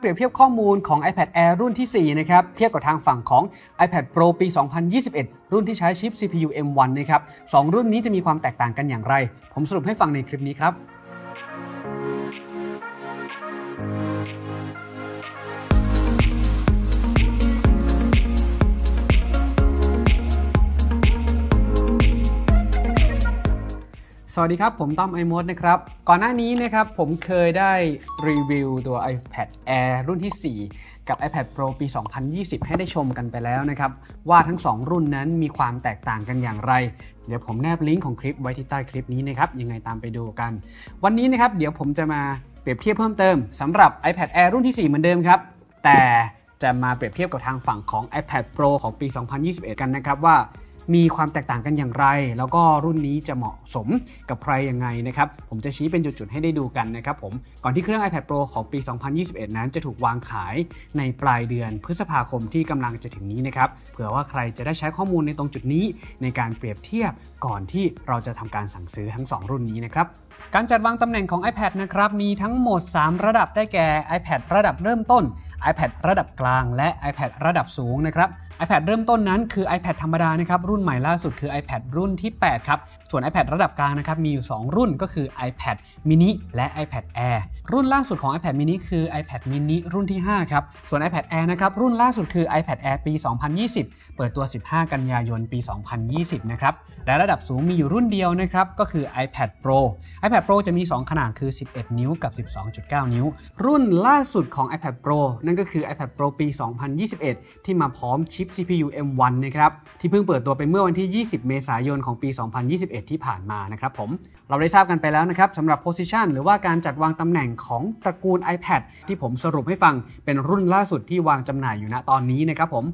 เปรียบเทียบข้อมูลของ iPad Air รุ่นที่ 4 นะครับ เทียบกับทางฝั่งของ iPad Pro ปี 2021 รุ่นที่ใช้ชิป CPU M1 นะครับสองรุ่นนี้จะมีความแตกต่างกันอย่างไร ผมสรุปให้ฟังในคลิปนี้ครับ สวัสดีครับ ผมต้อมไอมดนะครับ ก่อนหน้านี้นะครับผมเคยได้รีวิวตัว iPad Air รุ่นที่ 4 กับ iPad Pro ปี 2020 ให้ได้ชมกันไปแล้วนะครับ ว่าทั้ง 2 รุ่นนั้นมีความแตกต่างกันอย่างไร เดี๋ยวผมแนบลิงก์ของคลิปไว้ที่ใต้คลิปนี้นะครับ ยังไงตามไปดูกัน วันนี้นะครับเดี๋ยวผมจะมาเปรียบเทียบเพิ่มเติมสำหรับ iPad Air รุ่นที่ 4 เหมือนเดิมครับ แต่จะมาเปรียบเทียบกับทางฝั่งของ iPad Pro ของปี 2021 กันนะครับว่า มีความแตกต่างกันอย่างไร แล้วก็รุ่นนี้จะเหมาะสมกับใครยังไงนะครับผมจะชี้เป็นจุดๆให้ได้ดูกันนะครับผมก่อนที่เครื่อง iPad Pro ของปี 2021 นั้นจะถูกวางขายในปลายเดือนพฤษภาคมที่กำลังจะถึงนี้นะครับเผื่อว่าใครจะได้ใช้ข้อมูลในตรงจุดนี้ ในการเปรียบเทียบก่อนที่เราจะทำการสั่งซื้อทั้ง 2 รุ่นนี้นะครับ การจัดวางตำแหน่งของ iPad นะครับมีทั้งหมด 3 ระดับได้แก่ iPad ระดับเริ่มต้น iPad ระดับกลาง และ iPad ระดับสูงนะครับ iPad เริ่มต้นนั้นคือ iPad ธรรมดานะครับรุ่นใหม่ล่าสุดคือ iPad รุ่นที่ 8 ครับ ส่วน iPad ระดับกลางนะครับมีอยู่ 2 รุ่นก็คือ iPad mini และ iPad Air รุ่นล่าสุดของ iPad mini คือ iPad mini รุ่นที่ 5 ครับ ส่วน iPad Air นะครับรุ่นล่าสุดคือ iPad Air ปี 2020 เปิดตัว 15 กันยายนปี 2020 นะครับและระดับสูงมีอยู่รุ่นเดียวนะครับก็คือ iPad Pro iPad Pro จะมี 2 ขนาดคือ 11 นิ้วกับ 12.9 นิ้ว รุ่นล่าสุดของ iPad Pro นั่นก็คือ iPad Pro ปี 2021 ที่มาพร้อมชิป CPU M1 นะครับ ที่เพิ่งเปิดตัวไปเมื่อวันที่ 20 เมษายนของปี 2021 ที่ผ่านมานะครับผม เราได้ทราบกันไปแล้วนะครับสำหรับ position หรือว่าการจัดวางตำแหน่งของตระกูล iPad ที่ผมสรุปให้ฟังเป็นรุ่นล่าสุดที่วางจำหน่ายอยู่ณตอนนี้นะครับผม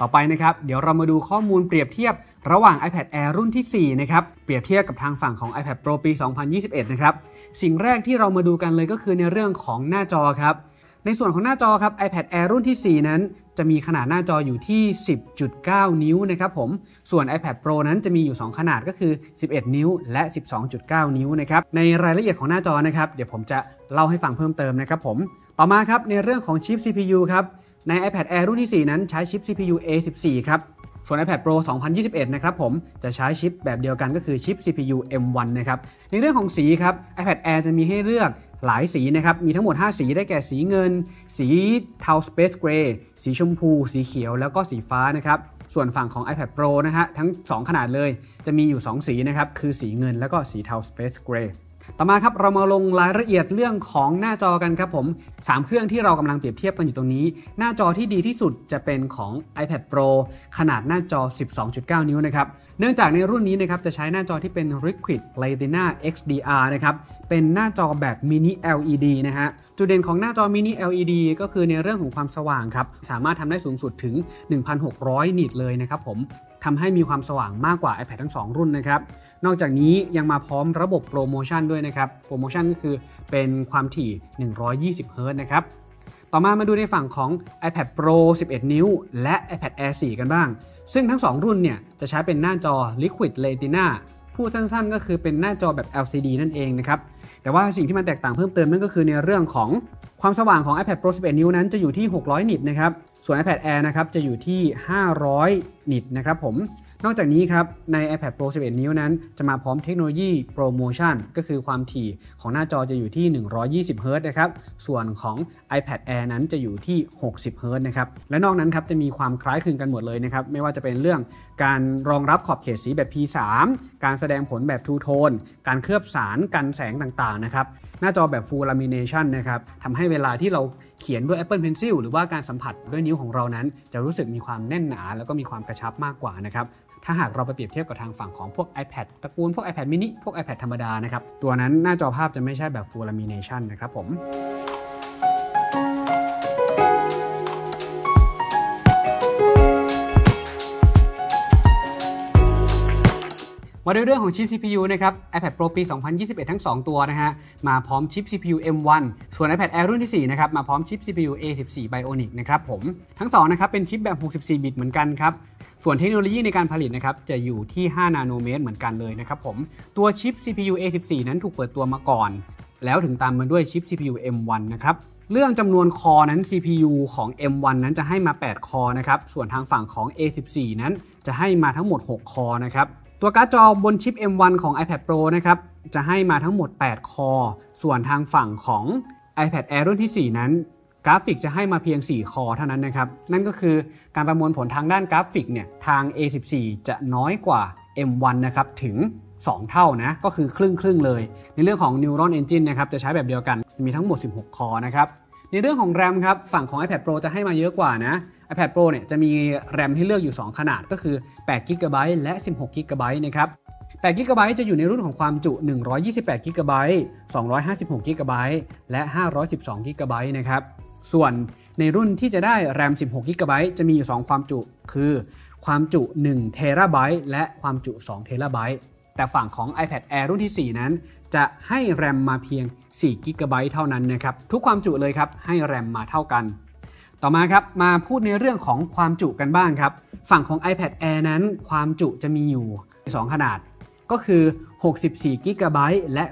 ต่อไปนะครับ เดี๋ยวเรามาดูข้อมูลเปรียบเทียบระหว่าง iPad Air รุ่นที่ 4 นะครับ เปรียบเทียบกับทางฝั่งของ iPad Pro ปี 2021 นะครับ สิ่งแรกที่เรามาดูกันเลยก็คือในเรื่องของหน้าจอครับ ในส่วนของหน้าจอครับ iPad Air รุ่นที่ 4 นั้น จะมีขนาดหน้าจออยู่ที่ 10.9 นิ้วนะครับผม ส่วน iPad Pro นั้นจะมีอยู่ 2 ขนาดก็คือ 11 นิ้ว และ 12.9 นิ้วนะครับ ในรายละเอียดของหน้าจอนะครับ เดี๋ยวผมจะเล่าให้ฟังเพิ่มเติมนะครับผม ต่อมาครับในเรื่องของชิป CPU ครับ ใน iPad Air รุ่นที่ 4 นั้นใช้ชิป CPU A14 ครับส่วน iPad Pro 2021 นะครับผมจะใช้ชิปแบบเดียวกันก็คือชิป CPU M1 นะครับในเรื่องของสีครับ iPad Air จะมีให้เลือกหลายสีนะครับ มีทั้งหมด 5 สีได้แก่สีเงิน สีเทา Space Gray สีชมพู สีเขียว แล้วก็สีฟ้านะครับส่วนฝั่งของ iPad Pro นะฮะทั้ง 2 ขนาดเลย จะมีอยู่ 2 สีนะครับ คือสีเงินแล้วก็สีเทา Space Gray ต่อมาครับเรามาลงรายละเอียดเรื่องของหน้าจอกันครับผม 3 เครื่องที่เรากำลังเปรียบเทียบกันอยู่ตรงนี้ หน้าจอที่ดีที่สุดจะเป็นของ iPad Pro ขนาดหน้าจอ 12.9 นิ้วนะครับ เนื่องจากในรุ่นนี้นะครับจะใช้หน้าจอที่เป็น Liquid Retina XDR นะครับ เป็นหน้าจอแบบ Mini LED นะฮะ จุดเด่นของหน้าจอ Mini LED ก็คือในเรื่องของความสว่างครับ สามารถทำได้สูงสุดถึง 1,600 นิตเลยนะครับผมทำให้มีความสว่างมากกว่า iPad ทั้ง 2 รุ่นนะครับ นอกจากนี้ยังมาพร้อมระบบโปรโมชั่นด้วยนะครับ โปรโมชั่นก็คือเป็นความถี่ 120 Hz นะครับ ต่อมามาดูในฝั่งของ iPad Pro 11 นิ้ว และ iPad Air 4 กันบ้าง ซึ่งทั้ง 2 รุ่นเนี่ยจะใช้เป็นหน้าจอ Liquid Retina พูดสั้นๆ ก็คือเป็นหน้าจอแบบ LCD นั่นเองนะครับ แต่ว่าสิ่งที่มันแตกต่างเพิ่มเติมนั่นก็คือในเรื่องของความสว่างของ iPad Pro 11 นิ้วนั้นจะอยู่ที่ 600 นิตนะครับ ส่วน iPad Air นะครับจะอยู่ที่ 500 นิตนะครับผม นอกจากนี้ครับใน iPad Pro 11 นิ้วนั้น จะมาพร้อมเทคโนโลยีโปรโมชั่นก็คือความถี่ของหน้าจอจะอยู่ที่ 120 Hz นะครับ ส่วนของ iPad Air นั้นจะอยู่ที่ 60 Hz นะครับ และนอกนั้นครับจะมีความคล้ายคลึงกันหมดเลยนะครับ ไม่ว่าจะเป็นเรื่องการรองรับขอบเขตสีแบบ P3 การแสดงผลแบบ Two Tone การเคลือบสารกันแสงต่างๆนะครับหน้าจอแบบ Full Lamination นะครับทำให้เวลาที่เราเขียนด้วย Apple Pencil หรือว่าการสัมผัสด้วยนิ้วของเรานั้น จะรู้สึกมีความแน่นหนา แล้วก็มีความกระชับมากกว่านะครับถ้าหากเราไปเปรียบเทียบกับทางฝั่งของพวก iPad ตระกูลพวก iPad mini พวก iPad ธรรมดานะครับ ตัวนั้นหน้าจอภาพจะไม่ใช่แบบ Full Lamination นะครับผม มาด้วยเรื่องของชิป CPU นะครับ iPad Pro ปี 2021 ทั้ง 2 ตัวนะฮะ มาพร้อมชิป CPU M1 ส่วน iPad Air รุ่นที่ 4 นะครับ มาพร้อมชิป CPU A14 Bionic นะครับผม ทั้ง 2 นะครับ เป็นชิปแบบ 64 บิตเหมือนกันครับส่วนเทคโนโลยีในการผลิตนะครับจะอยู่ที่ 5 นาโนเมตรเหมือนกันเลยนะครับผม ตัวชิป CPU A14 นั้นถูกเปิดตัวมาก่อน แล้วถึงตามมาด้วยชิป CPU M1 นะครับ เรื่องจำนวนคอนั้น CPU ของ M1 นั้นจะให้มา 8 คอนะครับ ส่วนทางฝั่งของ A14 นั้นจะให้มาทั้งหมด 6 คอนะครับ ตัวการ์ดจอบนชิป M1 ของ iPad Pro นะครับจะให้มาทั้งหมด 8 คอ ส่วนทางฝั่งของ iPad Air รุ่นที่ 4 นั้น กราฟิกจะให้มาเพียง 4 core เท่านั้นนะครับ นั่นก็คือการประมวลผลทางด้านกราฟิกเนี่ยทาง A14 จะน้อยกว่า M1 นะครับถึง 2 เท่านะ ก็คือครึ่งครึ่งเลย ในเรื่องของ Neural Engine นะครับจะใช้แบบเดียวกันมีทั้งหมด 16 core นะครับ ในเรื่องของ RAM ครับฝั่งของ iPad Pro จะให้มาเยอะกว่านะ iPad Pro เนี่ยจะมี RAM ให้เลือกอยู่ 2 ขนาดก็คือ8 GB และ 16 GB นะครับ8 GB จะอยู่ในรุ่นของความจุ 128 GB 256 GB และ 512 GB นะครับ ส่วนในรุ่นที่จะได้ RAM 16 GB จะมีอยู่ 2 ความจุ คือความจุ1 TB และความจุ2 TB แต่ฝั่งของ iPad Air รุ่นที่ 4 นั้น จะให้ RAM มาเพียง4 GB เท่านั้นนะครับ ทุกความจุเลยครับ ให้ RAM มาเท่ากัน ต่อมาครับ มาพูดในเรื่องของความจุกันบ้างครับ ฝั่งของ iPad Air นั้น ความจุจะมีอยู่ 2 ขนาด ก็คือ 64 g b และ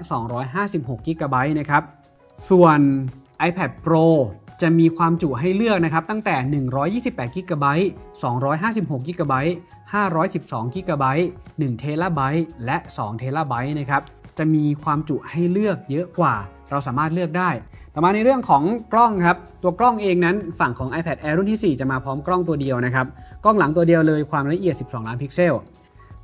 256 g b นะครับ ส่วน iPad Pro จะมีความจุให้เลือกนะครับตั้งแต่ 128 g b 256 g b 512 g b 1 t b และ2 t b นะครับ จะมีความจุให้เลือกเยอะกว่า เราสามารถเลือกได้ ต่อมาในเรื่องของกล้องครับ ตัวกล้องเองนั้นฝั่งของ iPad Air รุ่นที่ 4 จะมาพร้อมกล้องตัวเดียวนะครับ กล้องหลังตัวเดียวเลยความละเอียด 12 ล้านพิกเซล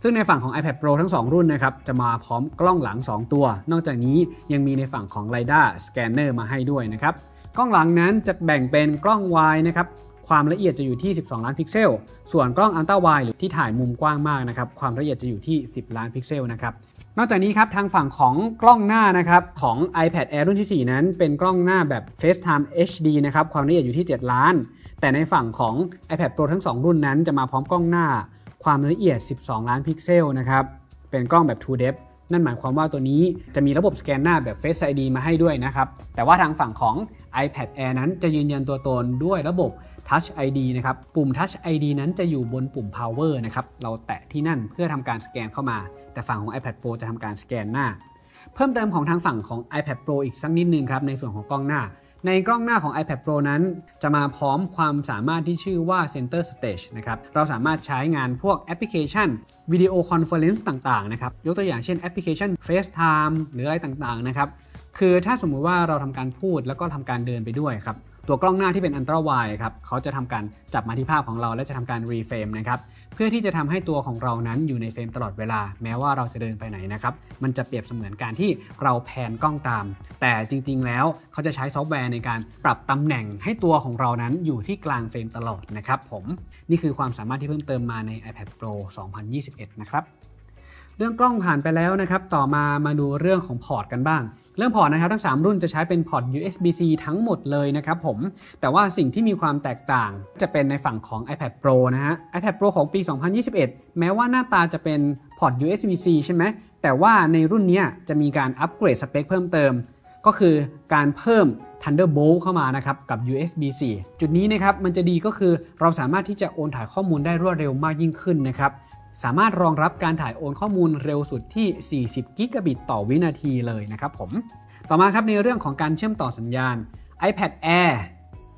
ซึ่งในฝั่งของ iPad Pro ทั้ง 2 รุ่นนะครับจะมาพร้อมกล้องหลัง 2 ตัว นอกจากนี้ยังมีในฝั่งของ LiDAR Scanner มาให้ด้วยนะครับ กล้องหลังนั้นจะแบ่งเป็นกล้อง wide นะครับความละเอียดจะอยู่ที่ 12 ล้านพิกเซล ส่วนกล้อง Ultra Wide หรือที่ถ่ายมุมกว้างมากนะครับ ความละเอียดจะอยู่ที่ 10 ล้านพิกเซลนะครับ นอกจากนี้ครับทางฝั่งของกล้องหน้านะครับของ iPad Air รุ่นที่ 4 นั้น เป็นกล้องหน้าแบบ FaceTime HD นะครับความละเอียดอยู่ที่ 7 ล้าน แต่ในฝั่งของ iPad Pro ทั้ง 2 รุ่นนั้น จะมาพร้อมกล้องหน้า ความละเอียด 12 ล้านพิกเซลนะครับ เป็นกล้องแบบ True Depth นั่นหมายความว่าตัวนี้จะมีระบบสแกนหน้าแบบ Face ID มาให้ด้วยนะครับ แต่ว่าทางฝั่งของ iPad Air นั้นจะยืนยันตัวตนด้วยระบบ Touch ID นะครับ ปุ่ม Touch ID นั้นจะอยู่บนปุ่ม Power นะครับ เราแตะที่นั่นเพื่อทำการสแกนเข้ามา แต่ฝั่งของ iPad Pro จะทำการสแกนหน้า เพิ่มเติมของทางฝั่งของ iPad Pro อีกสักนิดนึงครับ ในส่วนของกล้องหน้า ในกล้องหน้าของ iPad Pro นั้น จะมาพร้อมความสามารถที่ชื่อว่า Center Stage นะครับ เราสามารถใช้งานพวกแอปพลิเคชัน video conference ต่างๆ นะครับ ยกตัวอย่างเช่นแอปพลิเคชัน FaceTime หรืออะไรต่างๆ นะครับ คือถ้าสมมุติว่าเราทำการพูดแล้วก็ทำการเดินไปด้วยครับ ตัวกล้องหน้าที่เป็น ultra-wide ครับ เขาจะทำการจับมาที่ภาพของเราและจะทำการ reframe นะครับ เพื่อที่จะทำให้ตัวของเรานั้นอยู่ในเฟรมตลอดเวลา แม้ว่าเราจะเดินไปไหนนะครับมันจะเปรียบเสมือนการที่เรา pan กล้องตาม แต่จริง ๆ แล้วเขาจะใช้ซอฟต์แวร์ในการปรับตำแหน่งให้ตัวของเรานั้นอยู่ที่กลางเฟรมตลอดนะครับผมนี่คือความสามารถที่เพิ่มเติมมาใน iPad Pro 2021 นะครับเรื่องกล้องผ่านไปแล้วนะครับ ต่อมามาดูเรื่องของพอร์ตกันบ้าง เรื่องพอร์ตนะครับทั้ง 3 รุ่นจะใช้เป็นพอร์ต USB-C ทั้งหมดเลยนะครับผม แต่ว่าสิ่งที่มีความแตกต่างจะเป็นในฝั่งของ iPad Pro นะฮะ iPad Pro ของปี 2021 แม้ว่าหน้าตาจะเป็นพอร์ต USB-C ใช่ไหม แต่ว่าในรุ่นนี้จะมีการอัปเกรดสเปคเพิ่มเติม ก็คือการเพิ่ม Thunderbolt เข้ามานะครับกับ USB-C จุดนี้นะครับมันจะดีก็คือเราสามารถที่จะโอนถ่ายข้อมูลได้รวดเร็วมากยิ่งขึ้นนะครับ สามารถรองรับการถ่ายโอนข้อมูลเร็วสุดที่ 40 กิกะบิตต่อวินาทีเลยนะครับผม ต่อมาครับในเรื่องของการเชื่อมต่อสัญญาณ iPad Air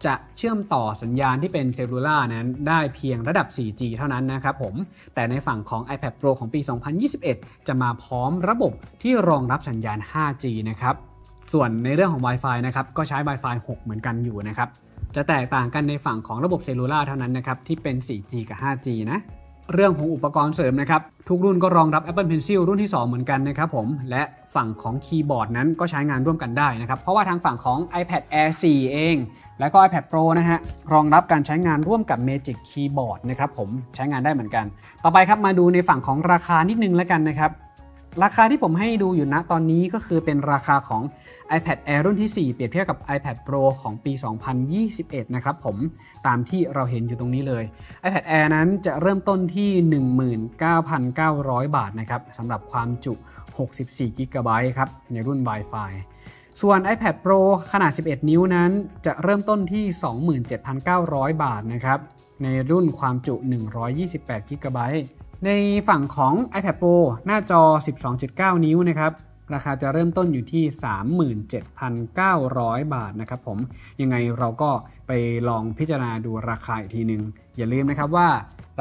จะเชื่อมต่อสัญญาณที่เป็น cellular นั้นได้เพียงระดับ 4G เท่านั้นนะครับผม แต่ในฝั่งของ iPad Pro ของปี 2021 จะมาพร้อมระบบที่รองรับสัญญาณ 5G นะครับ ส่วนในเรื่องของ Wi-Fi นะครับก็ใช้ Wi-Fi 6 เหมือนกันอยู่นะครับ จะแตกต่างกันในฝั่งของระบบ cellular เท่านั้นนะครับที่เป็น 4G กับ 5G นะ เรื่องของอุปกรณ์เสริมนะครับ ทุกรุ่นก็รองรับ Apple Pencil รุ่นที่ 2 เหมือนกันนะครับผม และฝั่งของคีย์บอร์ดนั้นก็ใช้งานร่วมกันได้นะครับ เพราะว่าทางฝั่งของ iPad Air 4 เอง และก็ iPad Pro นะฮะ รองรับการใช้งานร่วมกับ Magic Keyboard นะครับผมใช้งานได้เหมือนกัน ต่อไปครับมาดูในฝั่งของราคานิดนึงแล้วกันนะครับ ราคาที่ผมให้ดูอยู่ณตอนนี้ก็คือเป็นราคาของ iPad Air รุ่นที่ 4 เปรียบเทียบกับ iPad Pro ของปี 2021 นะครับผมตามที่เราเห็นอยู่ตรงนี้เลย iPad Air นั้นจะเริ่มต้นที่ 19,900 บาทนะครับสำหรับความจุ 64 g b ครับในรุ่น Wi-Fi ส่วน iPad Pro ขนาด 11 นิ้วนั้นจะเริ่มต้นที่ 27,900 บาทนะครับในรุ่นความจุ 128 g b ในฝั่งของ iPad Pro หน้าจอ 12.9 นิ้วนะครับ ราคาจะเริ่มต้นอยู่ที่ 37,900 บาทนะครับผม ยังไงเราก็ไปลองพิจารณาดูราคาอีกทีหนึ่งอย่าลืมนะครับว่า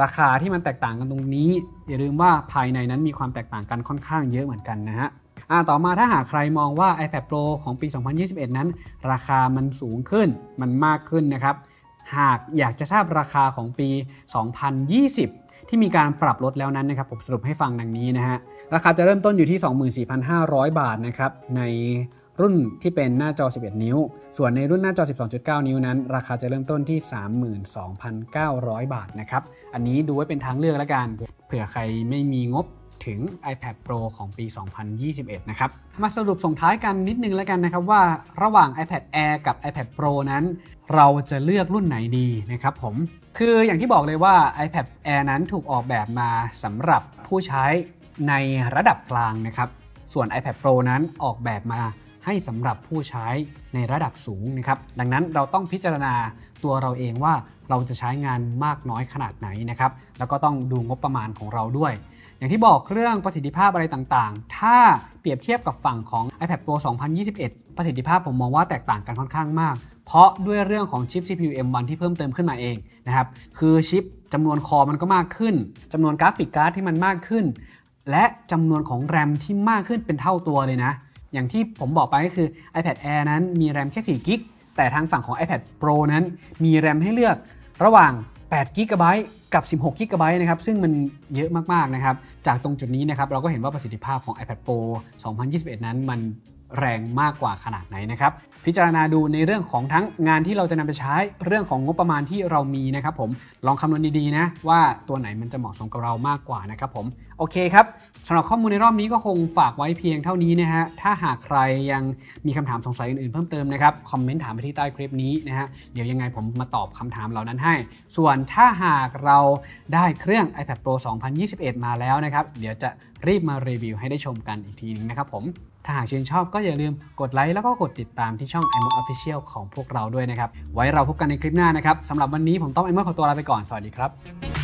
ราคาที่มันแตกต่างกันตรงนี้ อย่าลืมว่าภายในนั้นมีความแตกต่างกันค่อนข้างเยอะเหมือนกันนะฮะอ่าต่อมาถ้าหากใครมองว่า iPad Pro ของปี 2021 นั้น ราคามันสูงขึ้น มันมากขึ้นนะครับ หากอยากจะทราบราคาของปี 2020 ที่มีการปรับลดแล้วนั้นนะครับผมสรุปให้ฟังดังนี้นะฮะราคาจะเริ่มต้นอยู่ที่ 24,500 บาทนะครับในรุ่นที่เป็นหน้าจอ 11 นิ้ว ส่วนในรุ่นหน้าจอ 12.9 นิ้วนั้น ราคาจะเริ่มต้นที่ 32,900 บาทนะครับ อันนี้ดูไว้เป็นทางเลือกแล้วกัน เผื่อใครไม่มีงบ ถึง iPad Pro ของปี 2021 นะครับ มาสรุปส่งท้ายกันนิดนึงแล้วกันนะครับว่าระหว่าง iPad Air กับ iPad Pro นั้น เราจะเลือกรุ่นไหนดีนะครับผม คืออย่างที่บอกเลยว่า iPad Air นั้นถูกออกแบบมาสำหรับผู้ใช้ในระดับกลางนะครับ ส่วน iPad Pro นั้นออกแบบมาให้สำหรับผู้ใช้ในระดับสูงนะครับ ดังนั้นเราต้องพิจารณาตัวเราเองว่าเราจะใช้งานมากน้อยขนาดไหนนะครับ แล้วก็ต้องดูงบประมาณของเราด้วย อย่างที่บอกเรื่องประสิทธิภาพอะไรต่างๆ ถ้าเปรียบเทียบกับฝั่งของ iPad Pro 2021 ประสิทธิภาพผมมองว่าแตกต่างกันค่อนข้างมาก เพราะด้วยเรื่องของชิป CPU M1 ที่เพิ่มเติมขึ้นมาเองนะครับ คือชิปจำนวนคอมันก็มากขึ้นจำนวนกราฟิกการ์ดที่มันมากขึ้น และจำนวนของแรมที่มากขึ้นเป็นเท่าตัวเลยนะ อย่างที่ผมบอกไปก็คือ iPad Air นั้นมีแรมแค่4กิกแต่ทางฝั่งของ iPad Pro นั้นมีแรมให้เลือกระหว่าง 8 g b กับ 16 g b นะครับ ซึ่งมันเยอะมาก ๆ นะครับ จากตรงจุดนี้นะครับ เราก็เห็นว่าประสิทธิภาพของ iPad Pro 2021 นั้นมัน แรงมากกว่าขนาดไหนนะครับ พิจารณาดูในเรื่องของทั้งงานที่เราจะนำไปใช้เรื่องของงบประมาณที่เรามีนะครับผมลองคำนวณดีๆนะว่าตัวไหนมันจะเหมาะสมกับเรามากกว่านะครับผมโอเคครับสำหรับข้อมูลในรอบนี้ก็คงฝากไว้เพียงเท่านี้นะฮะถ้าหากใครยังมีคำถามสงสัยอื่นๆเพิ่มเติมนะครับคอมเมนต์ถามไปที่ใต้คลิปนี้นะฮะเดี๋ยวยังไงผมมาตอบคำถามเหล่านั้นให้ ส่วนถ้าหากเราได้เครื่อง iPad Pro 2021 มาแล้วนะครับเดี๋ยวจะรีบมารีวิวให้ได้ชมกันอีกทีนึงนะครับผม ถ้าหากชื่นชอบก็อย่าลืมกดไลค์แล้วก็กดติดตามที่ช่อง i m o d Official ของพวกเราด้วยนะครับ ไว้เราพบกันในคลิปหน้านะครับสำหรับวันนี้ผมต้อง i m o d ขอตัวลาไปก่อน สวัสดีครับ